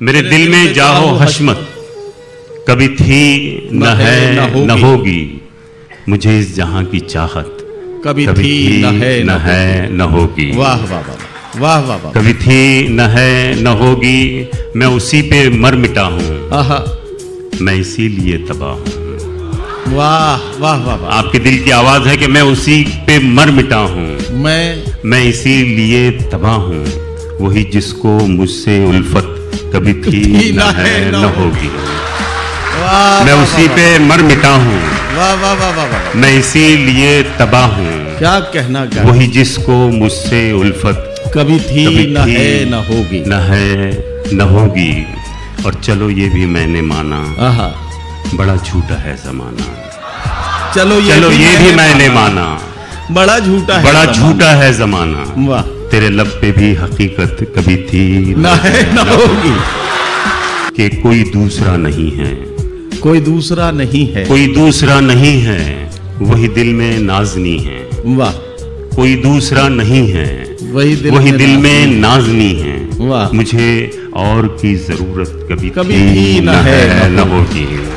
मेरे दिल में जाओ हशमत कभी थी न है न होगी। मुझे इस जहाँ की चाहत कभी थी न है न है न होगी। वाह वाह वाह वाह वाह कभी थी न है न होगी मैं उसी पे मर मिटा हूँ। मैं इसीलिए तबाह हूँ। वाह वाह वाह। आपके दिल की आवाज़ है कि मैं उसी पे मर मिटा हूँ। मैं मैं इसीलिए तबाह हूँ वही जिसको मुझसे उल्फत कभी थी न है न होगी। मैं उसी पे मर मिटा हूँ। मैं इसीलिए तबाह हूँ। क्या कहना वही जिसको मुझसे उल्फत कभी थी न है न होगी। न है न होगी। और चलो ये भी मैंने माना। बड़ा झूठा है जमाना। चलो ये चलो ये भी मैंने। माना बड़ा झूठा है बड़ा झूठा है जमाना। वाह। तेरे लब पे भी हकीकत कभी थी ना है न होगी। कि कोई दूसरा नहीं है। कोई दूसरा नहीं है। कोई दूसरा नहीं है वही दिल में नाजनी है। वाह। कोई दूसरा नहीं है वही दिल वही में दिल में नाजनी है। वाह। मुझे और की ज़रूरत कभी कभी थी न है, न न होगी।